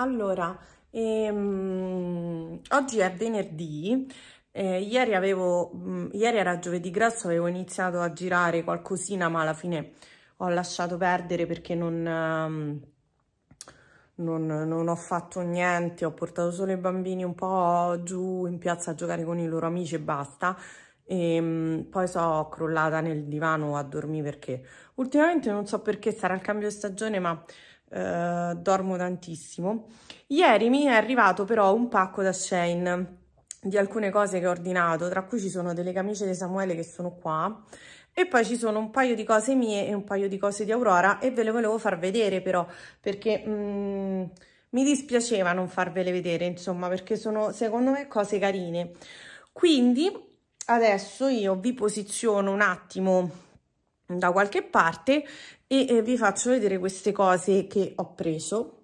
allora, ehm, oggi è venerdì, eh, ieri, avevo, mh, mm, ieri era giovedì grasso, avevo iniziato a girare qualcosina, ma alla fine ho lasciato perdere perché non, um, non, non, ho fatto niente, ho portato solo i bambini un po' giù in piazza a giocare con i loro amici e basta. E um, poi sono crollata nel divano a dormire perché ultimamente non so perché sarà il cambio di stagione, ma eh, dormo tantissimo. Ieri mi è arrivato però un pacco da Shane di alcune cose che ho ordinato, tra cui ci sono delle camicie di Samuele che sono qua e poi ci sono un paio di cose mie e un paio di cose di Aurora e ve le volevo far vedere però perché mm, mi dispiaceva non farvele vedere insomma perché sono secondo me cose carine quindi adesso io vi posiziono un attimo da qualche parte e eh, vi faccio vedere queste cose che ho preso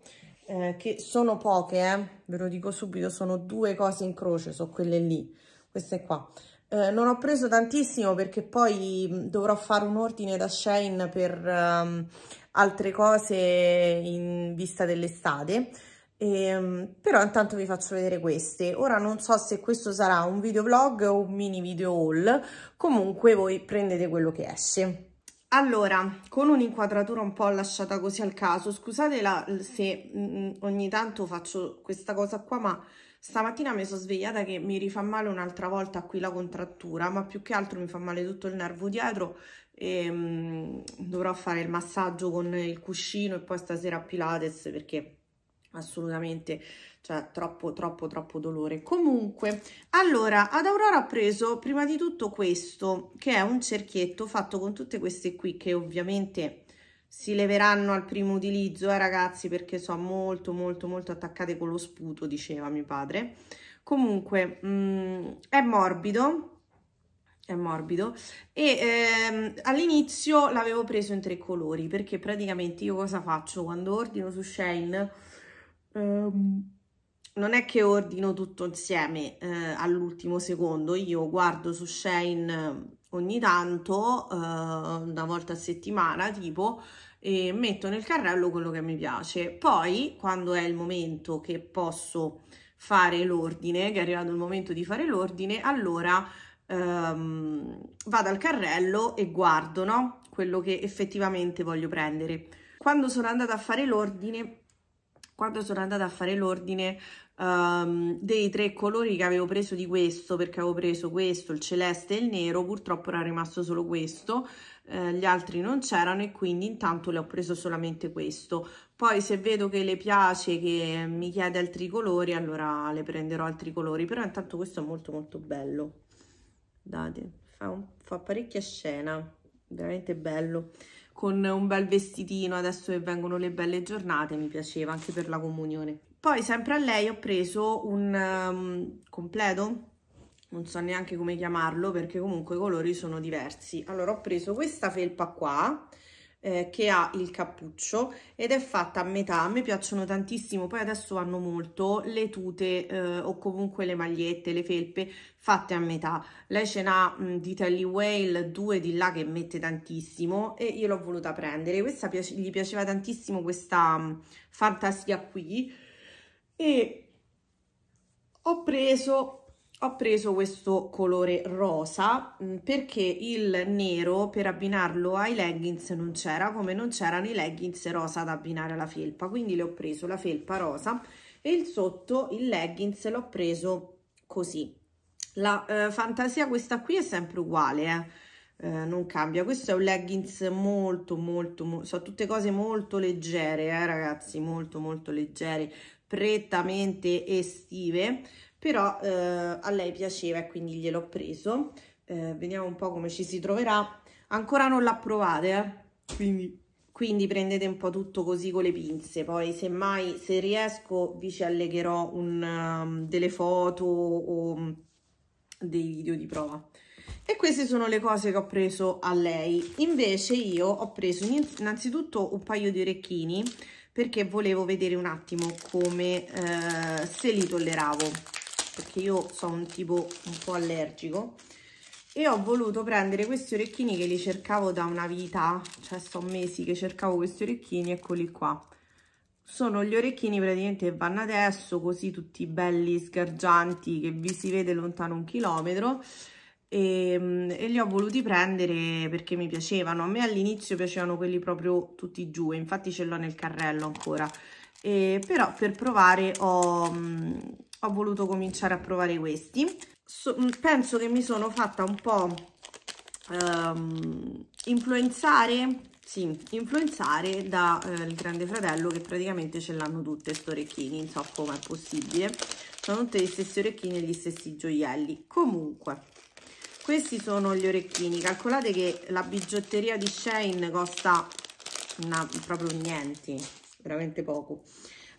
eh, che sono poche eh. ve lo dico subito sono due cose in croce sono quelle lì queste qua. Eh, non ho preso tantissimo perché poi dovrò fare un ordine da Shane per um, altre cose in vista dell'estate. Um, però intanto vi faccio vedere queste. Ora non so se questo sarà un video vlog o un mini video haul. Comunque voi prendete quello che esce allora, con un'inquadratura un po' lasciata così al caso, scusate la, se mh, mm, ogni tanto faccio questa cosa qua, ma stamattina mi sono svegliata che mi rifà male un'altra volta qui la contrattura, ma più che altro mi fa male tutto il nervo dietro e mh, mm, dovrò fare il massaggio con il cuscino e poi stasera Pilates perché assolutamente cioè troppo troppo troppo dolore. Comunque allora ad Aurora ho preso prima di tutto questo che è un cerchietto fatto con tutte queste qui che ovviamente si leveranno al primo utilizzo eh ragazzi perché sono molto molto molto attaccate con lo sputo diceva mio padre. Comunque mh, mm, è morbido è morbido. E ehm, all'inizio l'avevo preso in tre colori perché praticamente io cosa faccio? Quando ordino su Shane ehm, non è che ordino tutto insieme eh, all'ultimo secondo, io guardo su Shane ogni tanto, eh, una volta a settimana tipo, e metto nel carrello quello che mi piace. Poi, quando è il momento che posso fare l'ordine, che è arrivato il momento di fare l'ordine, allora ehm, vado al carrello e guardo no? quello che effettivamente voglio prendere. Quando sono andata a fare l'ordine, quando sono andata a fare l'ordine um, dei tre colori che avevo preso di questo perché avevo preso questo, il celeste e il nero purtroppo era rimasto solo questo eh, gli altri non c'erano e quindi intanto le ho preso solamente questo. Poi se vedo che le piace che mi chiede altri colori allora le prenderò altri colori però intanto questo è molto molto bello. Date fa, un, fa parecchia scena veramente bello con un bel vestitino adesso che vengono le belle giornate mi piaceva anche per la comunione poi sempre a lei ho preso un um, completo, non so neanche come chiamarlo perché comunque i colori sono diversi. Allora ho preso questa felpa qua eh, che ha il cappuccio ed è fatta a metà, me piacciono tantissimo, poi adesso vanno molto le tute eh, o comunque le magliette, le felpe fatte a metà. Lei ce n'ha di Telly Whale due di là che mette tantissimo e io l'ho voluta prendere. Questa piace, gli piaceva tantissimo questa mh, fantasia qui e ho preso ho preso questo colore rosa mm, perché il nero per abbinarlo ai leggings non c'era come non c'erano i leggings rosa da abbinare alla felpa. Quindi le ho preso la felpa rosa e il sotto il leggings l'ho preso così. La eh, fantasia questa qui è sempre uguale eh. Eh, non cambia. Questo è un leggings molto molto, molto sono tutte cose molto leggere eh, ragazzi molto molto leggere prettamente estive però eh, a lei piaceva e quindi gliel'ho preso. Eh, vediamo un po' come ci si troverà. Ancora non l'ha provate eh? quindi? Quindi prendete un po' tutto così con le pinze. Poi semmai se riesco vi ci allegherò un, um, delle foto o dei video di prova. E queste sono le cose che ho preso a lei. Invece io ho preso innanzitutto un paio di orecchini perché volevo vedere un attimo come eh, se li tolleravo perché io sono un tipo un po' allergico e ho voluto prendere questi orecchini che li cercavo da una vita cioè sono mesi che cercavo questi orecchini eccoli qua sono gli orecchini praticamente che vanno adesso, così tutti belli sgargianti, che vi si vede lontano un chilometro, e, ehm, e, li ho voluti prendere perché mi piacevano. A me all'inizio piacevano quelli proprio tutti giù, infatti ce l'ho nel carrello ancora. E, però per provare ho, ho voluto cominciare a provare questi. So, penso che mi sono fatta un po' um, influenzare sì, influenzare dal eh, grande fratello che praticamente ce l'hanno tutte queste orecchini, non so come è possibile. Sono tutti gli stessi orecchini e gli stessi gioielli. Comunque, questi sono gli orecchini. Calcolate che la bigiotteria di Shane costa una, proprio niente, veramente poco.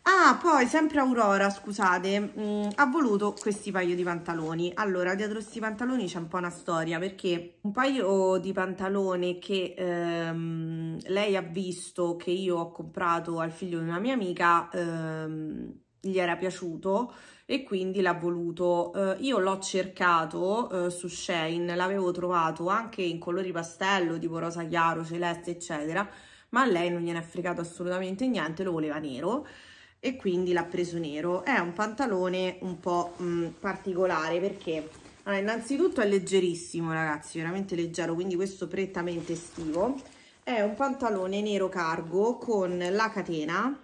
Ah, poi sempre Aurora, scusate, mh, mm, ha voluto questi paio di pantaloni. Allora, dietro questi pantaloni c'è un po' una storia, perché un paio di pantaloni che ehm, lei ha visto che io ho comprato al figlio di una mia amica, ehm, gli era piaciuto e quindi l'ha voluto. Eh, io l'ho cercato eh, su Shane, l'avevo trovato anche in colori pastello, tipo rosa chiaro, celeste, eccetera, ma a lei non gliene è fregato assolutamente niente, lo voleva nero e quindi l'ha preso nero. È un pantalone un po' mh, mm, particolare perché allora, innanzitutto è leggerissimo ragazzi, veramente leggero, quindi questo prettamente estivo. È un pantalone nero cargo con la catena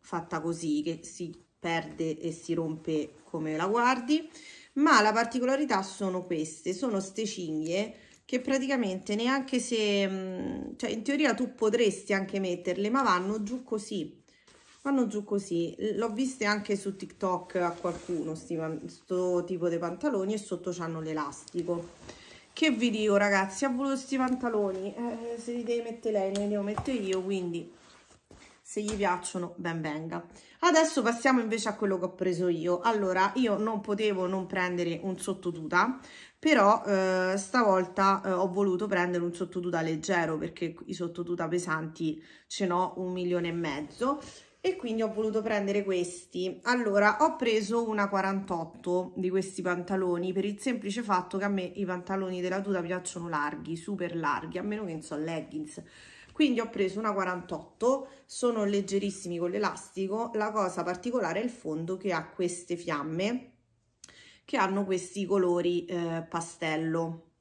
fatta così che si perde e si rompe come la guardi, ma la particolarità sono queste, sono ste cinghie che praticamente neanche se, mm, cioè in teoria tu potresti anche metterle, ma vanno giù così, vanno giù così. L'ho viste anche su tiktok a qualcuno questo tipo di pantaloni e sotto c'hanno l'elastico. Che vi dico ragazzi? Ha voluto questi pantaloni. Eh, se li deve mettere lei li devo mettere io quindi se gli piacciono ben venga. Adesso passiamo invece a quello che ho preso io. Allora io non potevo non prendere un sottotuta però eh, stavolta eh, ho voluto prendere un sottotuta leggero perché i sottotuta pesanti ce n'ho un milione e mezzo e quindi ho voluto prendere questi. Allora ho preso una 48 di questi pantaloni per il semplice fatto che a me i pantaloni della tuta piacciono larghi super larghi a meno che non so leggings. Quindi ho preso una 48 sono leggerissimi con l'elastico. La cosa particolare è il fondo che ha queste fiamme che hanno questi colori eh, pastello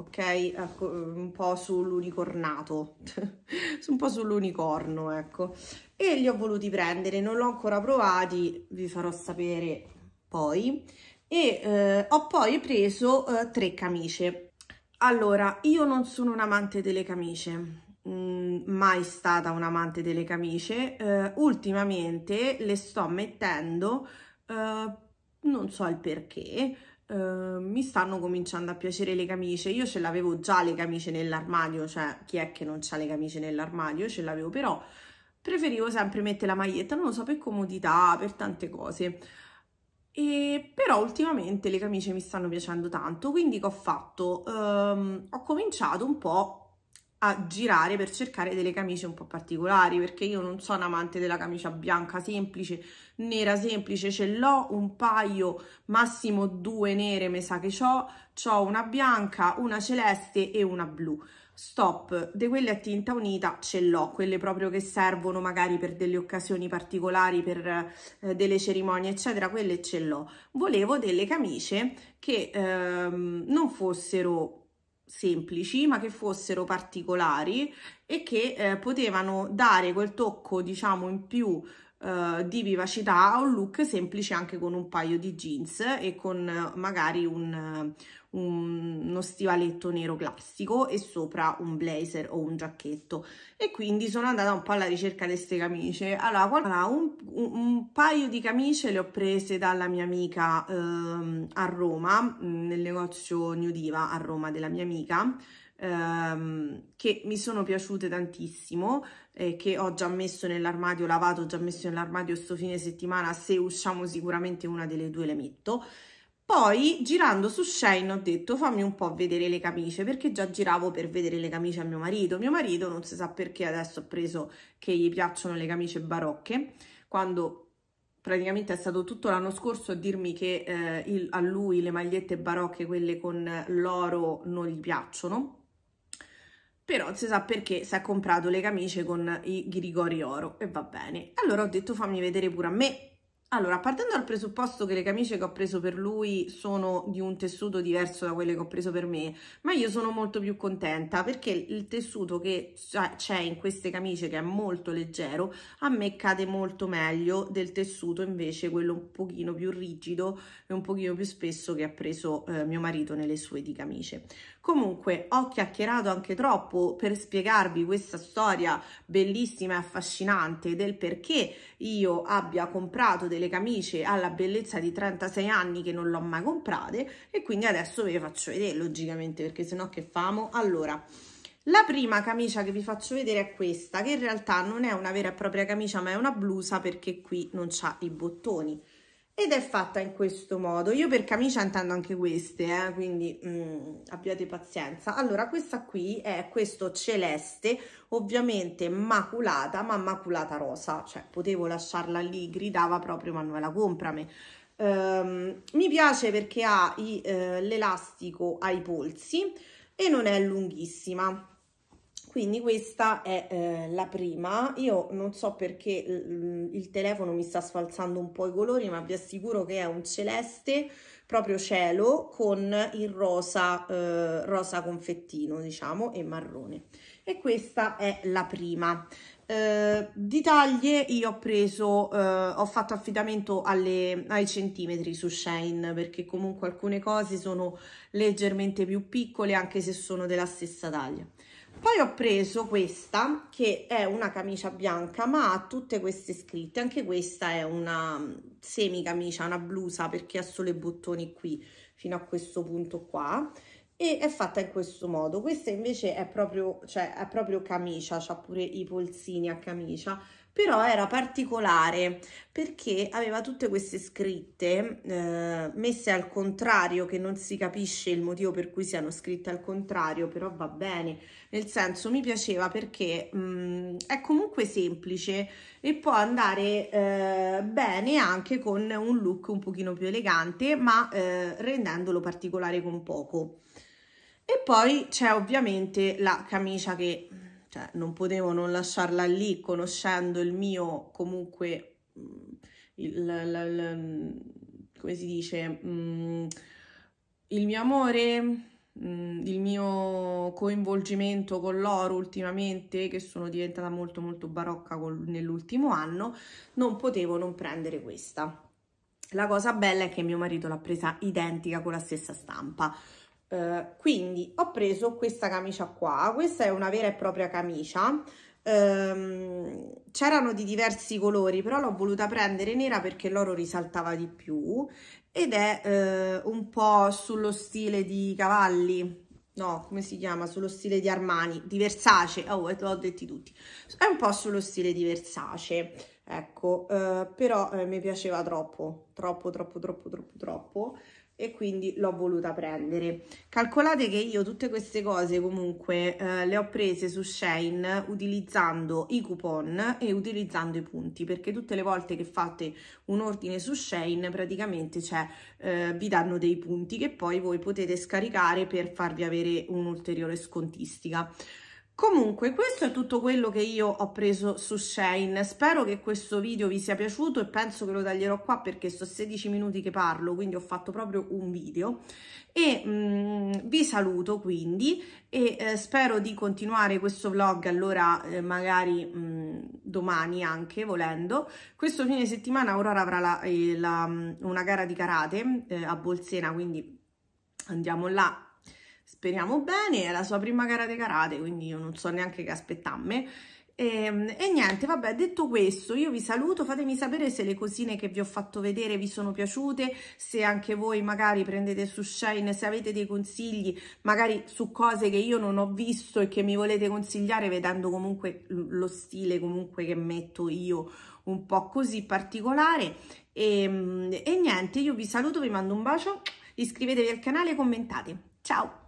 ok? Ecco, un po' sull'unicornato, un po' sull'unicorno, ecco. E li ho voluti prendere, non l'ho ancora provati, vi farò sapere poi. E eh, ho poi preso eh, tre camicie. Allora, io non sono un amante delle camicie, mm, mai stata un amante delle camicie. Eh, ultimamente le sto mettendo, eh, non so il perché, Uh, mi stanno cominciando a piacere le camicie. Io ce l'avevo già le camicie nell'armadio, cioè chi è che non ha le camicie nell'armadio? Ce l'avevo, però preferivo sempre mettere la maglietta, non lo so, per comodità, per tante cose. E però ultimamente le camicie mi stanno piacendo tanto, quindi che ho fatto? Um, ho cominciato un po' a girare per cercare delle camicie un po' particolari perché io non sono amante della camicia bianca semplice, nera semplice, ce l'ho un paio, massimo due nere mi sa che ho, ho una bianca, una celeste e una blu. Stop, di quelle a tinta unita ce l'ho, quelle proprio che servono magari per delle occasioni particolari, per eh, delle cerimonie eccetera, quelle ce l'ho. Volevo delle camicie che ehm, non fossero semplici ma che fossero particolari e che eh, potevano dare quel tocco diciamo in più eh, di vivacità a un look semplice anche con un paio di jeans e con eh, magari un, un, uno stivaletto nero classico e sopra un blazer o un giacchetto. E quindi sono andata un po' alla ricerca di queste camicie. Allora un, un, un, paio di camicie le ho prese dalla mia amica ehm, a Roma nel negozio New Diva a Roma della mia amica ehm, che mi sono piaciute tantissimo eh, che ho già messo nell'armadio lavato ho già messo nell'armadio sto fine settimana. Se usciamo sicuramente una delle due le metto poi girando su Shane ho detto fammi un po' vedere le camicie perché già giravo per vedere le camicie a mio marito. Mio marito non si sa perché adesso ho preso che gli piacciono le camicie barocche quando praticamente è stato tutto l'anno scorso a dirmi che eh, il, a lui le magliette barocche, quelle con l'oro, non gli piacciono però non si sa perché si è comprato le camicie con i ghirigori oro e va bene. Allora ho detto fammi vedere pure a me allora, partendo dal presupposto che le camicie che ho preso per lui sono di un tessuto diverso da quelle che ho preso per me, ma io sono molto più contenta perché il tessuto che c'è in queste camicie, che è molto leggero, a me cade molto meglio del tessuto invece quello un pochino più rigido e un pochino più spesso che ha preso eh, mio marito nelle sue di camicie. Comunque ho chiacchierato anche troppo per spiegarvi questa storia bellissima e affascinante del perché io abbia comprato delle camicie alla bellezza di 36 anni che non l'ho mai comprate e quindi adesso ve le faccio vedere logicamente perché sennò che famo? Allora, la prima camicia che vi faccio vedere è questa che in realtà non è una vera e propria camicia ma è una blusa perché qui non c'ha i bottoni ed è fatta in questo modo. Io per camicia intendo anche queste, eh, quindi mm, abbiate pazienza. Allora, questa qui è questo celeste, ovviamente maculata, ma maculata rosa, cioè potevo lasciarla lì, gridava proprio Manuela, comprami. Um, mi piace perché ha eh, l'elastico ai polsi e non è lunghissima quindi questa è eh, la prima. Io non so perché il, telefono mi sta sfalsando un po' i colori ma vi assicuro che è un celeste proprio cielo con il rosa eh, rosa confettino diciamo e marrone. E questa è la prima. Eh, di taglie io ho preso eh, ho fatto affidamento alle, ai centimetri su Shane perché comunque alcune cose sono leggermente più piccole anche se sono della stessa taglia poi ho preso questa che è una camicia bianca ma ha tutte queste scritte, anche questa è una semi camicia, una blusa perché ha solo i bottoni qui fino a questo punto qua. E è fatta in questo modo. Questa invece è proprio, cioè, è proprio camicia, ha pure i polsini a camicia però era particolare perché aveva tutte queste scritte eh, messe al contrario che non si capisce il motivo per cui siano scritte al contrario però va bene. Nel senso mi piaceva perché mh, mm, è comunque semplice e può andare eh, bene anche con un look un pochino più elegante ma eh, rendendolo particolare con poco. E poi c'è ovviamente la camicia che cioè non potevo non lasciarla lì conoscendo il mio comunque mm, il, il, il, come si dice mm, il mio amore mm, il mio coinvolgimento con l'oro ultimamente che sono diventata molto molto barocca nell'ultimo anno non potevo non prendere questa. La cosa bella è che mio marito l'ha presa identica con la stessa stampa Uh, quindi ho preso questa camicia qua, questa è una vera e propria camicia, um, c'erano di diversi colori però l'ho voluta prendere nera perché l'oro risaltava di più ed è uh, un po' sullo stile di cavalli, no come si chiama, sullo stile di Armani, di Versace, oh l'ho detti tutti, è un po' sullo stile di Versace, ecco, uh, però mi piaceva troppo, troppo troppo troppo troppo troppo e quindi l'ho voluta prendere. Calcolate che io tutte queste cose comunque eh, le ho prese su Shane utilizzando i coupon e utilizzando i punti perché tutte le volte che fate un ordine su Shane praticamente cioè, eh, vi danno dei punti che poi voi potete scaricare per farvi avere un'ulteriore scontistica. Comunque questo è tutto quello che io ho preso su Shane, spero che questo video vi sia piaciuto e penso che lo taglierò qua perché sto 16 minuti che parlo, quindi ho fatto proprio un video e mh, mm, vi saluto quindi e eh, spero di continuare questo vlog allora eh, magari mh, mm, domani anche volendo. Questo fine settimana Aurora avrà la, eh, la, mm, una gara di karate eh, a Bolsena, quindi andiamo là speriamo bene, è la sua prima gara di karate, quindi io non so neanche che aspettarmi. E, ehm, e, niente, vabbè, detto questo, io vi saluto, fatemi sapere se le cosine che vi ho fatto vedere vi sono piaciute, se anche voi magari prendete su Shine, se avete dei consigli, magari su cose che io non ho visto e che mi volete consigliare, vedendo comunque lo stile comunque che metto io, un po' così particolare. E, ehm, e niente, io vi saluto, vi mando un bacio, iscrivetevi al canale e commentate. Ciao!